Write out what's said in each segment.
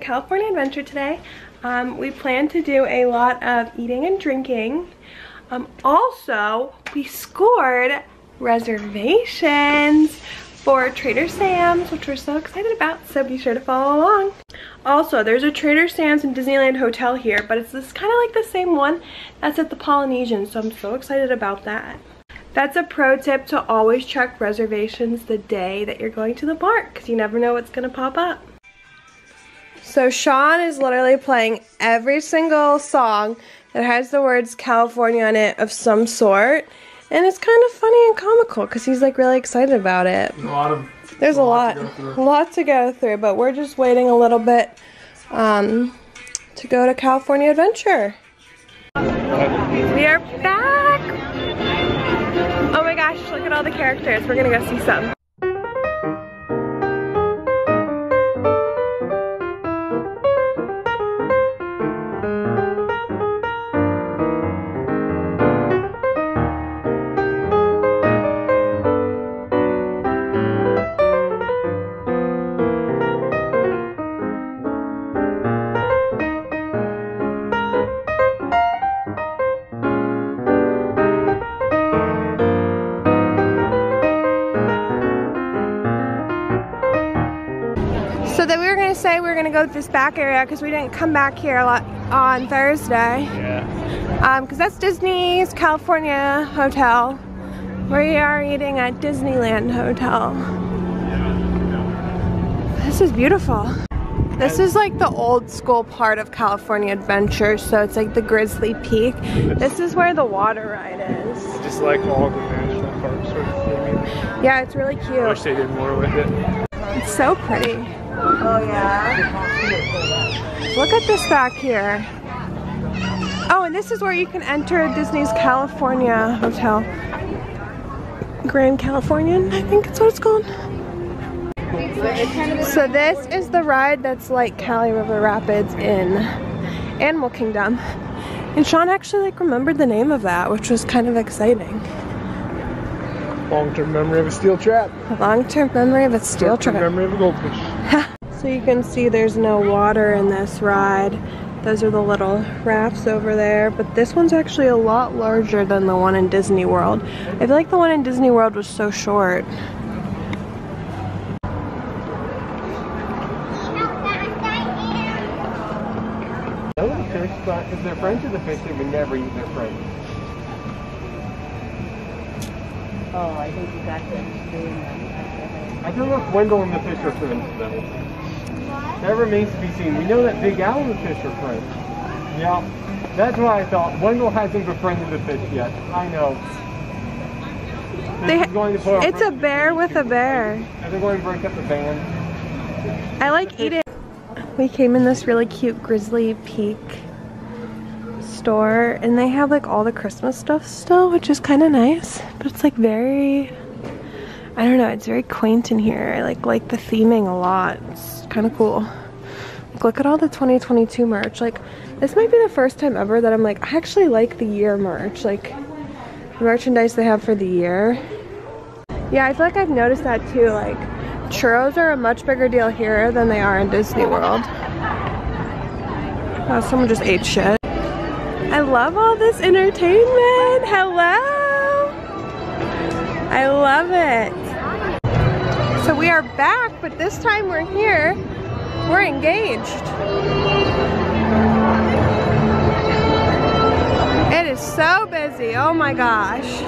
California Adventure today. Um, we plan to do a lot of eating and drinking. Um, also, we scored reservations for Trader Sam's, which we're so excited about, so be sure to follow along. Also, there's a Trader Sam's and Disneyland Hotel here, but it's this kind of like the same one that's at the Polynesian, so I'm so excited about that. That's a pro tip to always check reservations the day that you're going to the park because you never know what's going to pop up. So Sean is literally playing every single song that has the words California on it of some sort. And it's kind of funny and comical because he's like really excited about it. There's a lot of There's a lot, a lot to go through, but we're just waiting a little bit um, to go to California Adventure. We are back! Oh my gosh, look at all the characters. We're gonna go see some. So then we were gonna say we were gonna go to this back area because we didn't come back here a lot on Thursday. Yeah. Um, because that's Disney's California Hotel. We are eating at Disneyland Hotel. This is beautiful. This is like the old school part of California Adventure, so it's like the Grizzly Peak. This is where the water ride is. Just like all the national parks sort of theming. Yeah, it's really cute. I wish they did more with it. It's so pretty. Oh yeah. Look at this back here. Oh, and this is where you can enter Disney's California Hotel. Grand Californian, I think it's what it's called. So this is the ride that's like Cali River Rapids in Animal Kingdom. And Sean actually like remembered the name of that, which was kind of exciting. Long-term memory of a steel trap. Long-term memory of a steel Short-term trap. memory of a goldfish. So you can see there's no water in this ride. Those are the little rafts over there, but this one's actually a lot larger than the one in Disney World. I feel like the one in Disney World was so short. No, the fish, but if they're French or the fish, they would never eat their French. Oh, I think you got them doing that. I don't know if Wendell and the fish are French, though. That remains to be seen. We know that Big Al and the fish are French. Yeah, that's what I thought. Wendell hasn't befriended the fish yet. I know. They- is going to put It's a bear with a bear. Are they going to break up the band? I like eating. We came in this really cute Grizzly Peak store and they have like all the Christmas stuff still, which is kind of nice. But it's like very, I don't know, it's very quaint in here. I like like the theming a lot. It's kind of cool. Like, look at all the 2022 merch. Like this might be the first time ever that I'm like, I actually like the year merch. Like the merchandise they have for the year. Yeah, I feel like I've noticed that too. Like, churros are a much bigger deal here than they are in Disney World. Oh, someone just ate shit. I love all this entertainment. Hello. I love it. So we are back, but this time we're here. We're engaged. It is so busy. Oh my gosh.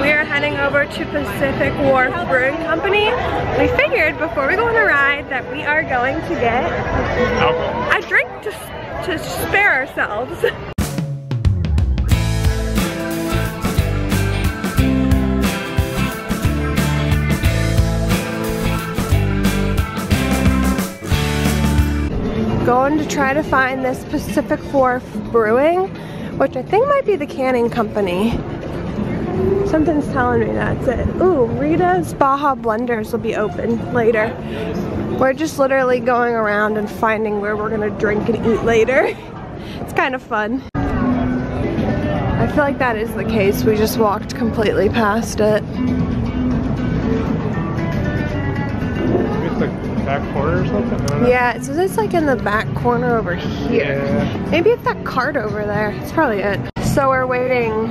We are heading over to Pacific Wharf Brewing Company. We figured before we go on the ride that we are going to get a drink to, to spare ourselves. Going to try to find this Pacific Wharf Brewing, which I think might be the canning company. Something's telling me that's it. Ooh, Rita's Baja Blenders will be open later. We're just literally going around and finding where we're gonna drink and eat later. It's kind of fun. I feel like that is the case. We just walked completely past it. Back corner or something? Yeah, it says it's like in the back corner over here. Yeah. Maybe it's that cart over there. It's probably it. So we're waiting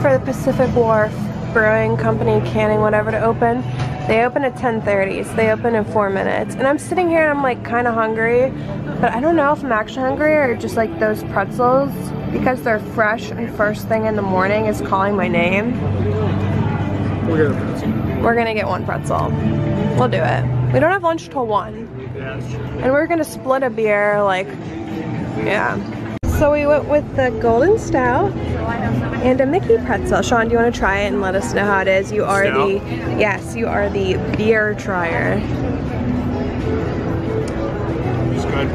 for the Pacific Wharf Brewing Company canning whatever to open. They open at 10:30, so they open in four minutes. And I'm sitting here and I'm like kind of hungry, but I don't know if I'm actually hungry or just like those pretzels because they're fresh and first thing in the morning is calling my name. We're gonna. We're gonna get one pretzel. We'll do it. We don't have lunch till one. Yeah, that's true. And we're gonna split a beer, like, yeah. So we went with the Golden Stout and a Mickey pretzel. Sean, do you want to try it and let us know how it is? You are Stout? the, yes, you are the beer trier. It's good.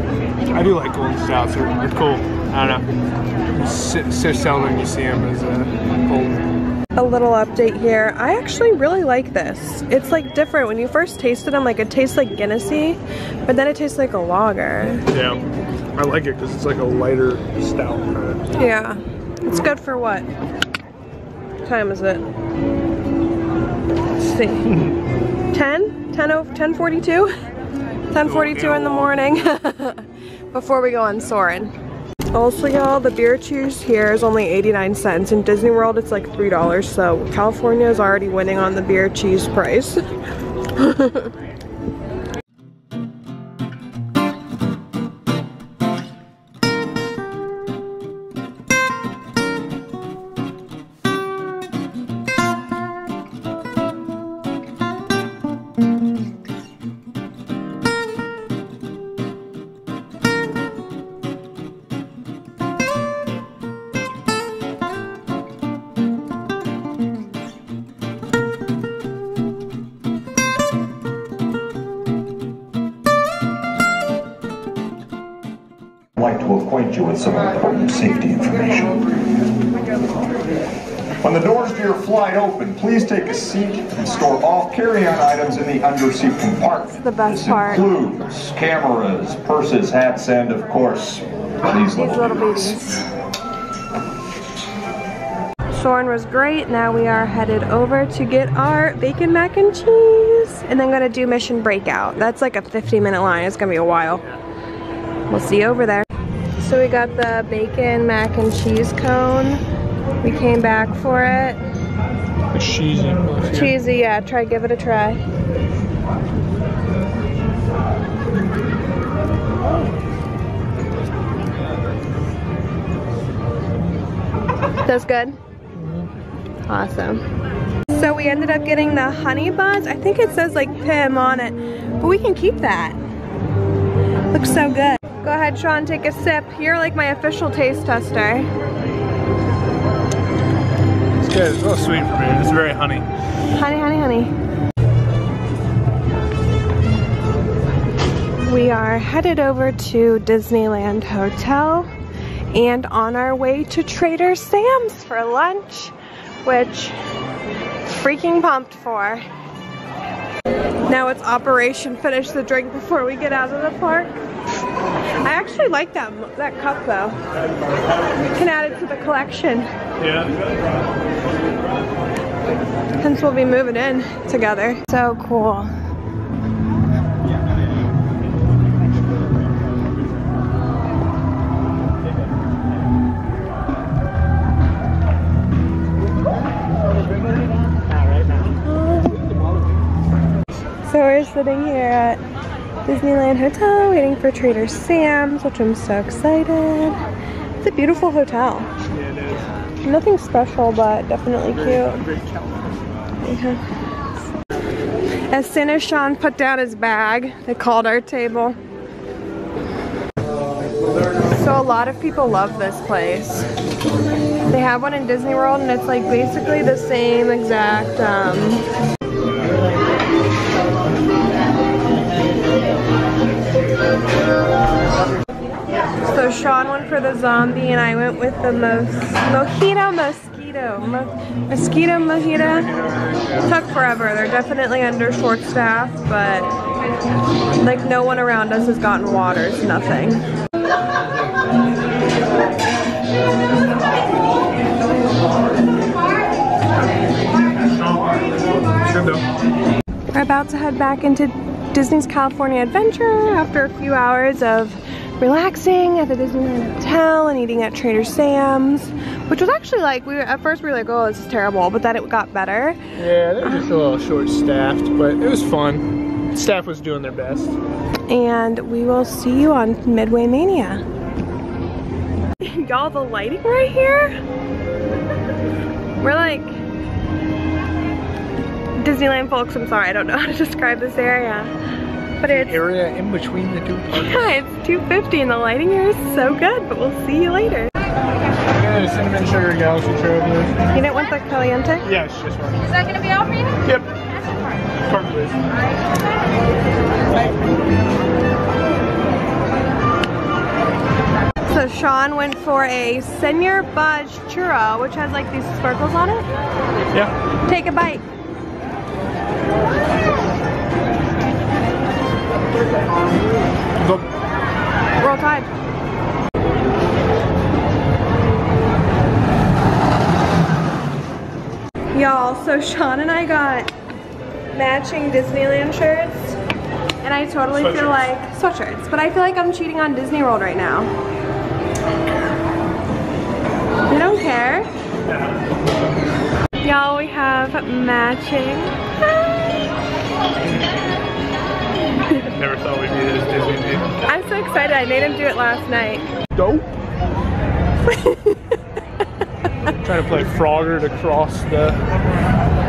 I do like golden stouts. They're, they're cool. I don't know. So, so seldom you see them as a golden. A little update here. I actually really like this. It's like different. When you first taste it, I'm like, it tastes like Guinnessy, but then it tastes like a lager. Yeah. I like it because it's like a lighter stout kind of. Yeah. It's good for what? What time is it? Let's see. 10? 10, oh- 1042? 1042 in the morning. Before we go on Soarin'. Also y'all, the beer cheese here is only 89 cents. In Disney World it's like $3, so California is already winning on the beer cheese price. I'd like to acquaint you with some important safety information. When the doors to your flight open, please take a seat and store all carry-on items in the underseat compartment. the best this part. includes cameras, purses, hats, and of course, these These little, little babies. Soarin' was great. Now we are headed over to get our bacon mac and cheese. And then gonna do mission breakout. That's like a 50 minute line. It's gonna be a while. We'll see you over there. So we got the bacon mac and cheese cone. We came back for it. It's cheesy. Cheesy, yeah. Try, give it a try. That's good? Mm-hmm. Awesome. So we ended up getting the honey buns. I think it says like Pym on it, but we can keep that. Looks so good. Go ahead, Sean, take a sip. You're like my official taste tester. It's good. It's a little sweet for me. It's very honey. Honey, honey, honey. We are headed over to Disneyland Hotel and on our way to Trader Sam's for lunch, which freaking pumped for. Now it's Operation Finish the Drink before we get out of the park. I actually like that that cup though. Can add it to the collection. Yeah. Since we'll be moving in together. So cool. So we're sitting here at Disneyland Hotel waiting for Trader Sam's, which I'm so excited. It's a beautiful hotel. Yeah, it is. Nothing special, but definitely cute. California. As soon as Sean put down his bag, they called our table. So a lot of people love this place. They have one in Disney World and it's like basically the same exact um, So Sean went for the zombie and I went with the mos mojito mosquito. Mo mosquito mojito. Took forever. They're definitely under short staff, but like no one around us has gotten waters, nothing. About to head back into Disney's California Adventure after a few hours of relaxing at the Disneyland Hotel and eating at Trader Sam's, which was actually like, we were, at first we were like, oh, this is terrible, but then it got better. Yeah, they were just a little um, short-staffed, but it was fun. Staff was doing their best. And we will see you on Midway Mania. Y'all, the lighting right here? We're like, Disneyland folks, I'm sorry, I don't know how to describe this area. But it's, Area in between the two parks. yeah, it's 250 and the lighting here is so good, but we'll see you later. I cinnamon sugar galaxy trove. You didn't want the caliente? Yes, just one. Is that gonna be all for you? Yep. Cart, please. So Sean went for a Senior Budge Churro, which has like these sparkles on it. Yeah. Take a bite. Go. Roll Tide. Y'all, so Sean and I got matching Disneyland shirts. And I totally feel Sweatshirts. like sweatshirts, but I feel like I'm cheating on Disney World right now. You don't care? Y'all, we have matching. Never thought we'd be this Disney dude. I'm so excited. I made him do it last night. Dope. Trying to play Frogger to cross the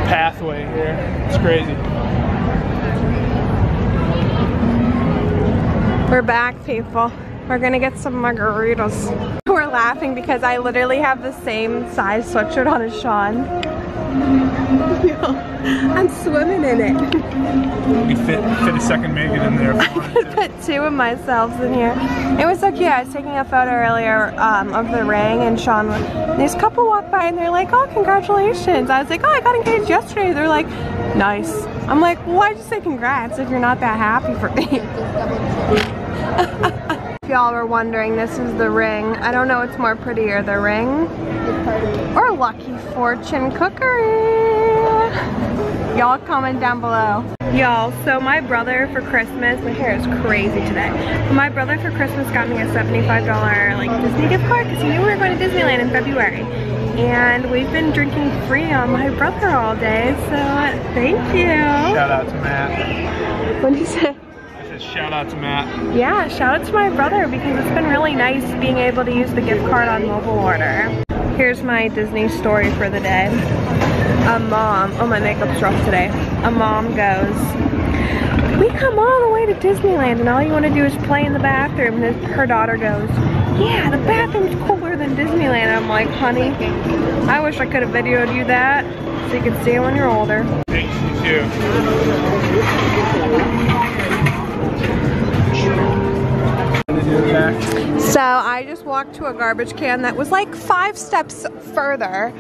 pathway here. It's crazy. We're back, people. We're gonna get some margaritas. We're laughing because I literally have the same size sweatshirt on as Sean. I'm swimming in it. We fit fit a second Megan in there. I could. Put two of myself in here. It was so cute. I was taking a photo earlier um, of the ring and Sean, this couple walked by and they're like, oh, congratulations. I was like, oh, I got engaged yesterday. They're like, nice. I'm like, why'd you say congrats if you're not that happy for me? If y'all were wondering, this is the ring. I don't know what's more prettier, the ring or Lucky Fortune Cookery. Y'all comment down below. Y'all, so my brother for Christmas, my hair is crazy today. My brother for Christmas got me a $75 like Disney gift card because he knew we were going to Disneyland in February. And we've been drinking free on my brother all day, so thank you. Shout out to Matt. What did he say? I said shout out to Matt. Yeah, shout out to my brother because it's been really nice being able to use the gift card on mobile order. Here's my Disney story for the day. A mom, oh my makeup's rough today. A mom goes, we come all the way to Disneyland and all you want to do is play in the bathroom. And her daughter goes, yeah, the bathroom's cooler than Disneyland. I'm like, honey, I wish I could have videoed you that so you can see it when you're older. Thanks, you too. So I just walked to a garbage can that was like five steps further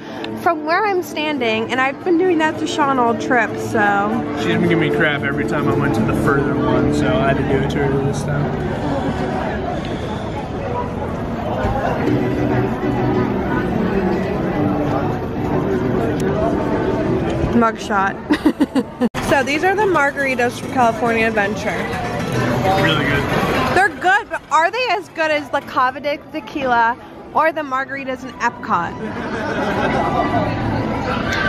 from where I'm standing, and I've been doing that to Sean all trip, so. She didn't give me crap every time I went to the further one, so I had to do it to her this time. Mugshot. so these are the margaritas from California Adventure. Really. Good, but are they as good as the Cava de Tequila or the margaritas in Epcot?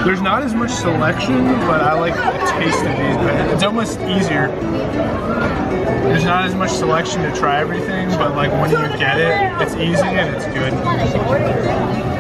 There's not as much selection, but I like the taste of these better. It's almost easier. There's not as much selection to try everything, but like when you get it, it's easy and it's good.